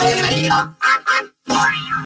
Hey,